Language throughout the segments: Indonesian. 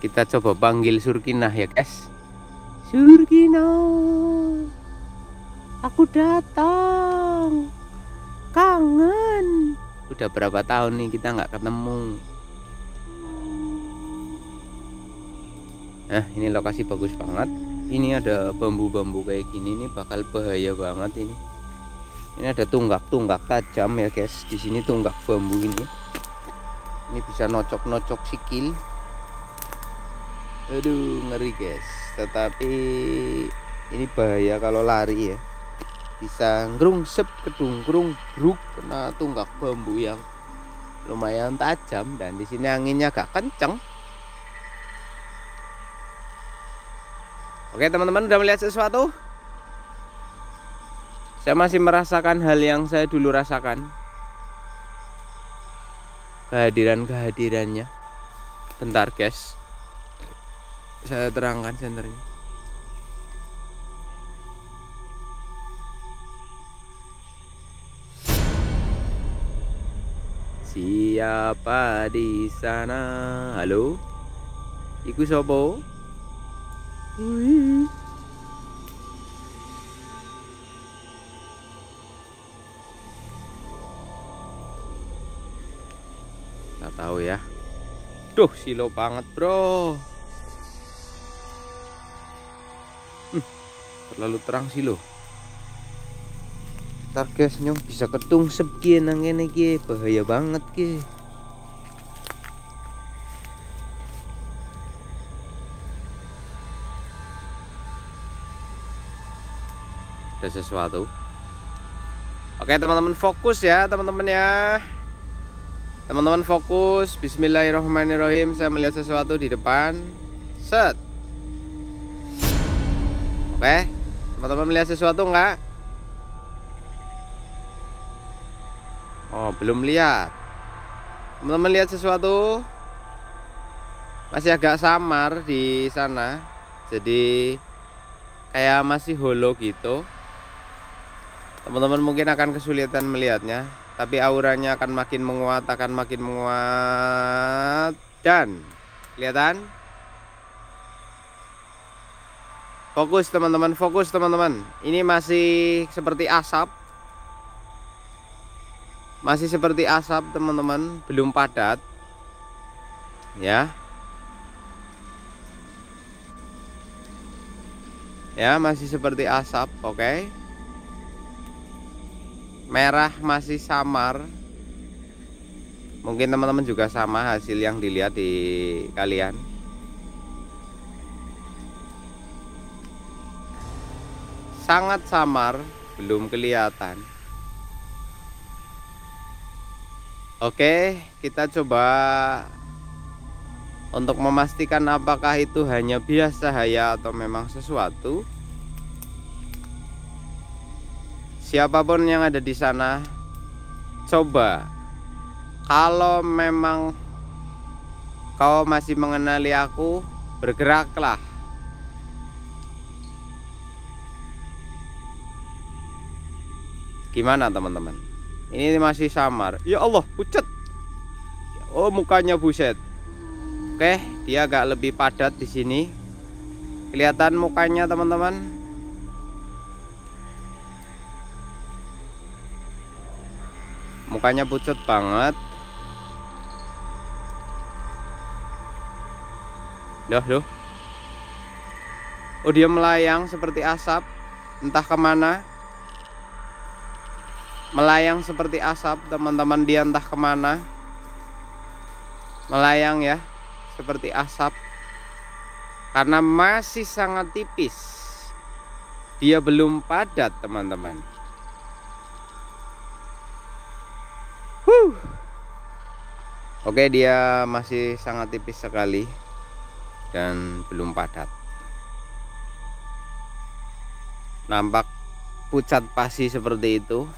kita coba panggil Surkinah ya guys. Surkinah aku datang. Kangen. Udah berapa tahun nih kita nggak ketemu? Nah ini lokasi bagus banget. Ini ada bambu-bambu kayak gini nih bakal bahaya banget ini. Ini ada tunggak-tunggak tajam ya guys. Di sini tunggak bambu ini. Ini bisa nocok-nocok sikil aduh ngeri guys. Tetapi ini bahaya kalau lari ya. Bisa ngerungsep kedungkrung bruk kena tunggak bambu yang lumayan tajam dan di sini anginnya agak kenceng. Oke teman-teman udah melihat sesuatu? Saya masih merasakan hal yang saya dulu rasakan. Kehadiran-kehadirannya. Bentar guys Saya terangkan senternya Siapa di sana? Halo? Iku sopo? Wih. Tahu ya. Duh, silo banget, Bro. Terlalu terang silo. Ntar guys, nyong bisa ketung sekian nang ngene bahaya banget ki. ada sesuatu. Oke teman-teman fokus ya teman-teman ya. Teman-teman fokus. Bismillahirrahmanirrahim. Saya melihat sesuatu di depan. Set. Oke teman-teman melihat sesuatu enggak oh belum lihat. Teman-teman lihat sesuatu? Masih agak samar di sana. Jadi kayak masih holo gitu. Teman-teman mungkin akan kesulitan melihatnya tapi auranya akan makin menguat akan makin menguat. Dan kelihatan fokus teman-teman fokus teman-teman. Ini masih seperti asap. Masih seperti asap teman-teman. Belum padat. Ya. Ya masih seperti asap oke. Okay? merah masih samar. Mungkin teman-teman juga sama hasil yang dilihat di kalian sangat samar belum kelihatan. Oke kita coba untuk memastikan apakah itu hanya biasa cahaya atau memang sesuatu. Siapa pun yang ada di sana coba. Kalau memang kau masih mengenali aku bergeraklah gimana teman-teman? Ini masih samar. Ya Allah pucat oh mukanya buset. Oke dia agak lebih padat di sini. Kelihatan mukanya teman-teman? Mukanya pucat banget. Duh, duh. Oh dia melayang seperti asap. Entah ke mana Melayang seperti asap Teman-teman dia entah ke mana. Melayang ya Seperti asap. Karena masih sangat tipis. Dia belum padat teman-teman. Oke dia masih sangat tipis sekali dan belum padat. Nampak pucat pasi seperti itu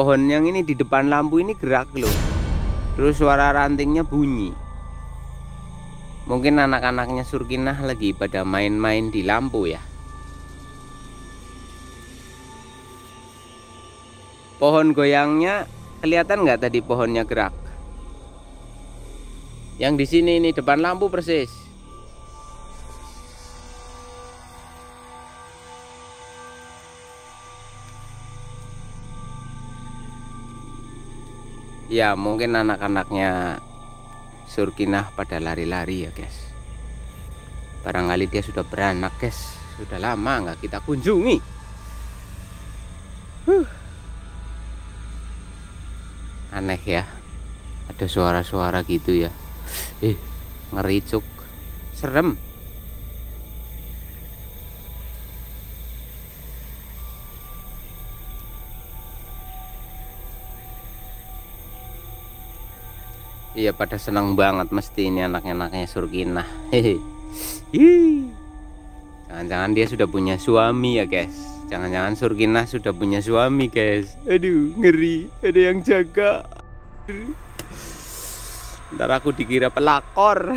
pohon yang ini di depan lampu ini gerak loh terus suara rantingnya bunyi. Mungkin anak-anaknya Surkinah lagi pada main-main di lampu ya. pohon goyangnya kelihatan nggak tadi pohonnya gerak? Yang di sini ini depan lampu persis ya mungkin anak-anaknya Surkinah pada lari-lari ya guys. Barangkali dia sudah beranak guys. Sudah lama nggak kita kunjungi. Huh. aneh ya. Ada suara-suara gitu ya. Eh ngericuk serem Iya pada senang banget mesti ini anak-anaknya Surginah. Hehe. Jangan-jangan dia sudah punya suami ya guys. Jangan-jangan Surginah sudah punya suami guys. Aduh ngeri. Ada yang jaga. Ntar aku dikira pelakor.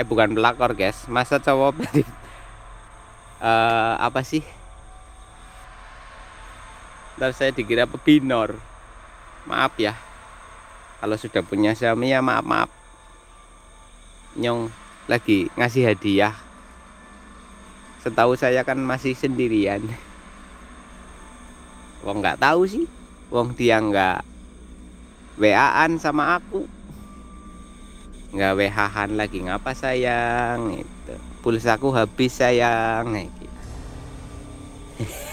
eh bukan pelakor guys. Masa cowok uh, apa sih? Ntar saya dikira pebinor. Maaf ya kalau sudah punya suami ya maaf maaf. Nyong lagi ngasih hadiah. Setahu saya kan masih sendirian. Wong nggak tahu sih. Wong dia nggak waan sama aku. Nggak wehahan lagi. Ngapa sayang? Itu pulsaku habis sayang. Gitu.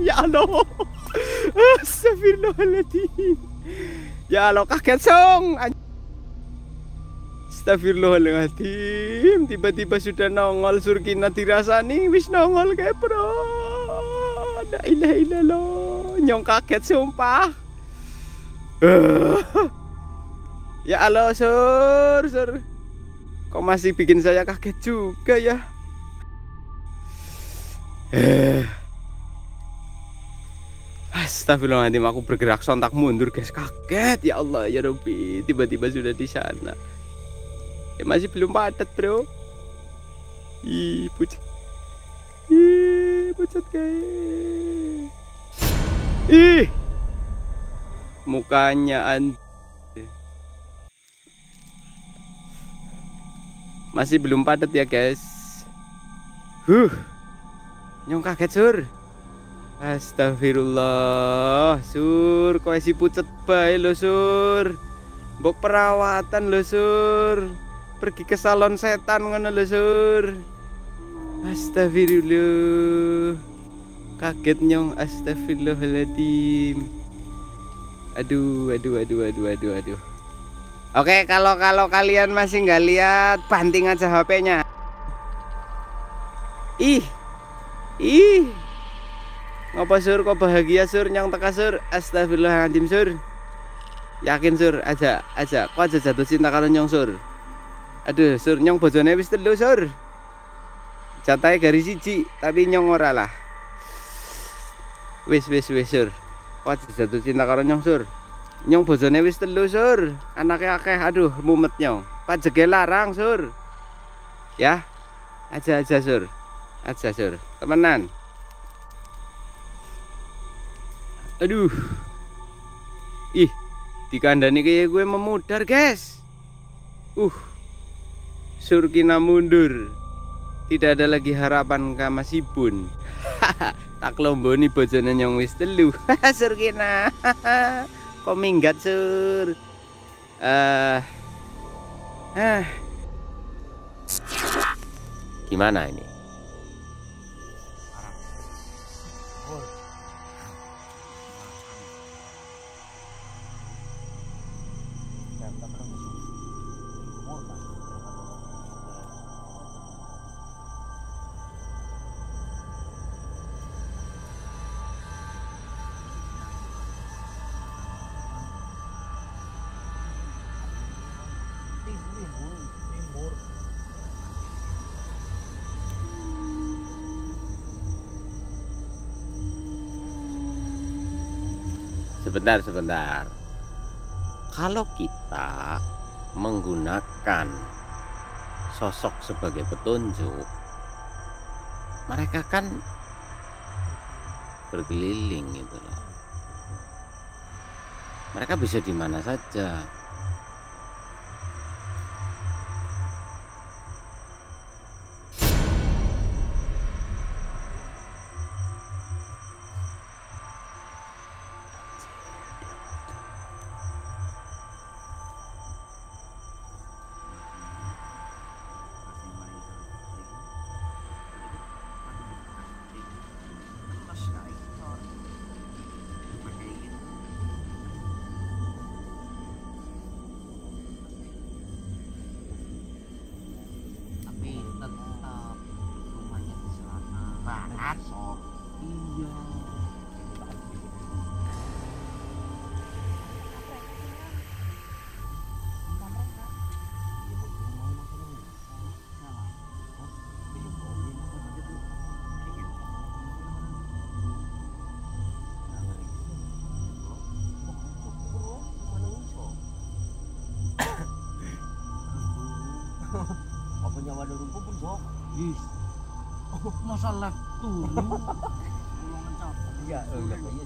ya Allah Astagfirullahaladzim ya Allah kaget song Astagfirullahaladzim tiba-tiba sudah nongol surkina dirasani wis nongol kayak bro. La ilaha illallah. Nyong kaget sumpah. Ya Allah sur sur. Kok masih bikin saya kaget juga ya? Eh. Astagfirullahaladzim aku bergerak sontak mundur guys. Kaget. Ya Allah ya Robi tiba-tiba sudah di sana. Ya masih belum padat bro. Ih pucat. Ih pucat guys. Ih. Mukanya an masih belum padat ya guys. Huh. Nyong kaget sur. Astagfirullah, sur, kau isi pucet bae lo sur. Mbok perawatan lo sur. Pergi ke salon setan ngono lo sur. Astagfirullah. Kaget nyong, astagfirullahaladzim. Aduh, aduh, aduh, aduh, aduh, aduh. Oke, kalau kalau kalian masih nggak lihat, banting aja HP-nya. Ih, Ih. Ngapa sur kok bahagia sur nyang teka sur? Astagfirullahaladzim sur. Yakin sur aja aja kok aja jatuh cinta karo nyong sur. Aduh sur nyong bojone wis telu sur. Jatai garis siji tapi nyong ora lah. Wis wis wis sur. Kok aja jatuh cinta karo nyong sur. Nyong bojone wis telu sur. Anaknya akeh aduh mumet nyong. Pajege larang sur. Ya. Aja aja sur aja sur temenan aduh. Ih di kandang ini kayak gue memudar guys. Uh. Surkina mundur. Tidak ada lagi harapan kama sibun tak lomboni bojone nyong wis telu. Surkina kok minggat sur? Uh, uh. gimana ini sebentar sebentar. Kalau kita menggunakan sosok sebagai petunjuk mereka kan berkeliling gitu loh. Mereka bisa di mana saja Oh, masalah tuh. Iya, iya, iya,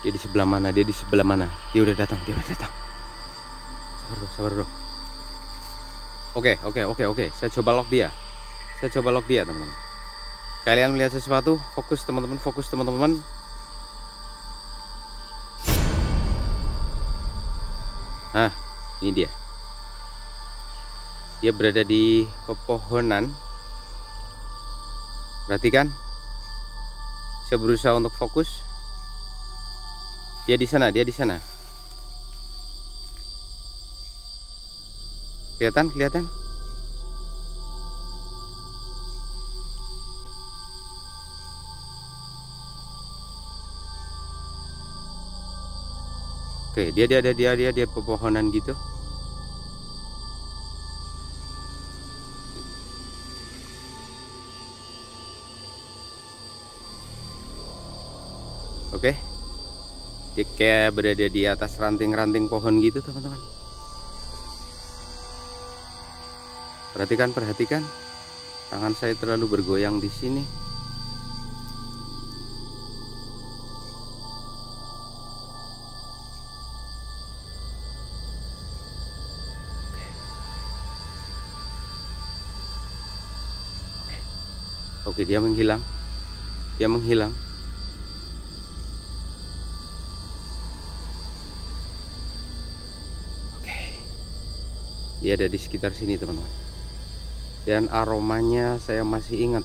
dia di sebelah mana? Dia di sebelah mana? Dia udah datang dia udah datang. Sabar bro sabar bro. Oke oke oke oke. Saya coba lock dia. Saya coba lock dia teman-teman. Kalian melihat sesuatu fokus teman-teman fokus teman-teman. Nah ini dia. Dia berada di pepohonan. Perhatikan. Saya berusaha untuk fokus dia di sana, dia di sana. Kelihatan, kelihatan. Oke, dia dia dia dia dia dia pepohonan gitu. Oke. Dia kayak berada di atas ranting-ranting pohon gitu, teman-teman. Perhatikan, perhatikan. Tangan saya terlalu bergoyang di sini. Oke, dia menghilang. Dia menghilang. Dia ada di sekitar sini, teman-teman. Dan aromanya saya masih ingat.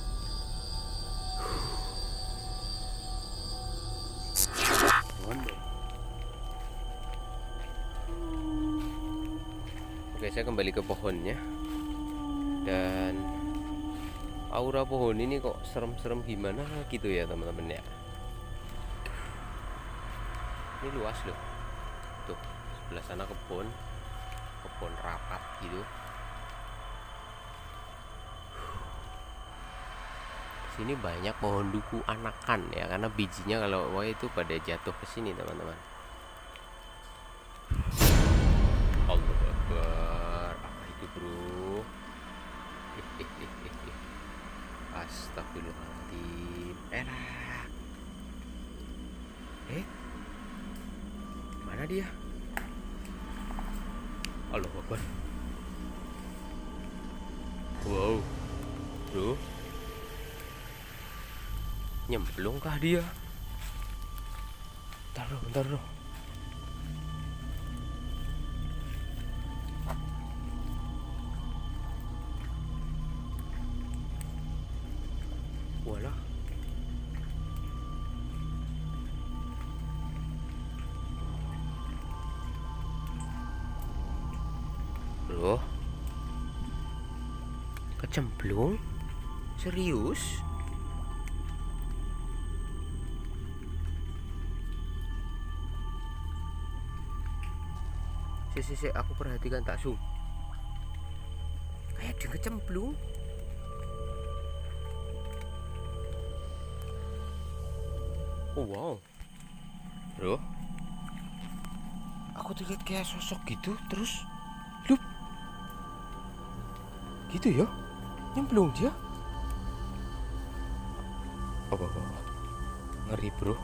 Oke, saya kembali ke pohonnya. Dan aura pohon ini kok serem-serem gimana gitu ya teman-teman ya ini luas loh tuh sebelah sana kebun kebun rapat gitu. Sini banyak pohon duku anakan ya karena bijinya kalau wah itu pada jatuh ke sini teman-teman Nyemplung kah dia? Bentar bro, bentar bro Walah. bro kecemplung? Serius si si aku perhatikan tak sum kayak dia kecemplung. Oh wow. Bro. Aku tuh kayak sosok gitu terus lup. Gitu ya? Nyemplung dia. Apa apa ngeri bro